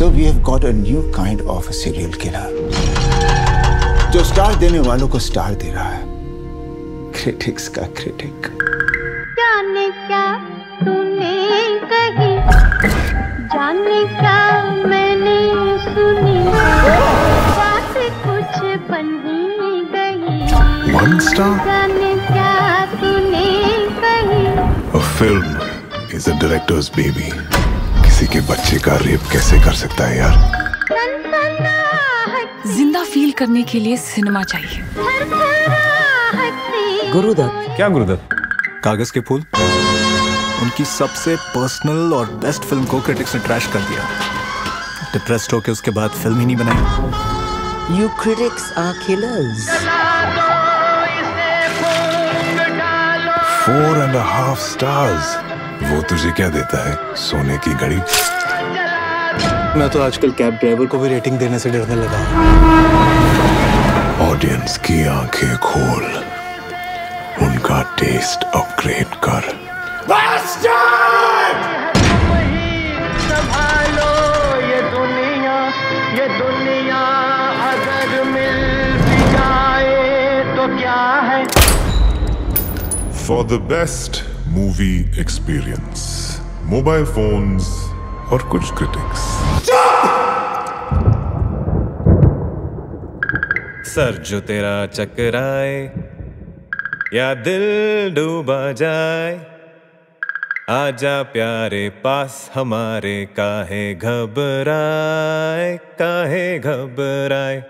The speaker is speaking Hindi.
So we have got a new kind of serial killer जो स्टार देने वालों को स्टार दे रहा है। क्रिटिक्स का क्रिटिक जाने क्या तूने कही? जाने क्या मैंने सुनी? बात कुछ बन गई। वन स्टार जाने क्या तूने कही? Film is a director's baby किसी के बच्चे का रेप कैसे कर सकता है यार? ज़िंदा फील करने के लिए सिनेमा चाहिए। गुरुदत्त। क्या गुरुदत्त? कागज़ के फूल। उनकी सबसे पर्सनल और बेस्ट फ़िल्म को क्रिटिक्स ने ट्रैश कर दिया। डिप्रेस्ड होके उसके बाद फ़िल्म ही नहीं बनाई। You critics are killers four and half stars वो तुझे क्या देता है? सोने की घड़ी? मैं तो आजकल कैब ड्राइवर को भी रेटिंग देने से डरने लगा ऑडियंस की आँखें खोल। उनका टेस्ट अपग्रेड कर। ये दुनिया ये दुनिया अगर मिल भी जाए तो क्या है For the best movie experience, mobile phones और कुछ critics. सर जो तेरा चकराए या दिल डूबा जाए आजा प्यारे पास हमारे काहे घबराए काहे घबराए